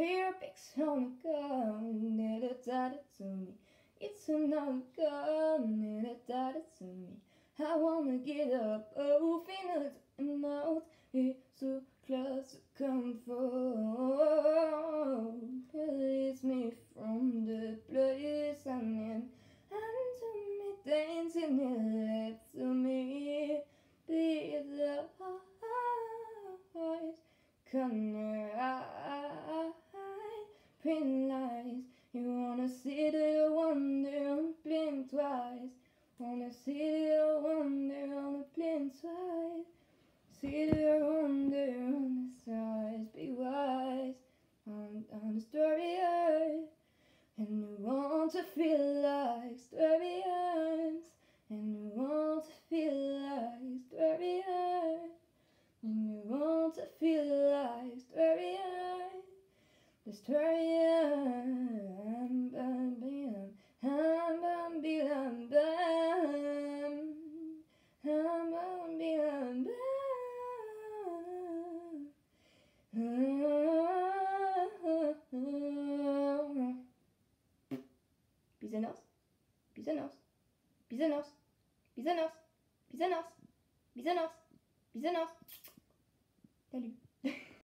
Fear picks on a gun, never died to me. It's another gun, never died to me. I wanna get up, oh, feel and out. It's so close to comfort. Release me from the place I'm in. And to me dancing it left to me. Be the corner eyes, print lies. You wanna see the wonder, on the blink twice. Wanna see the wonder on the plane twice. See the wonder on the sides. Be wise on, on the story. And you want to feel like story arms. And you want to feel like story arms. And you want to feel like story arms. Arms. Bam, bam, bam, bam, bam, bam. Bam, bam, bam, bam. Bisounours, bisounours, bisounours, bisounours, bisounours, bisounours, bisounours. Salut.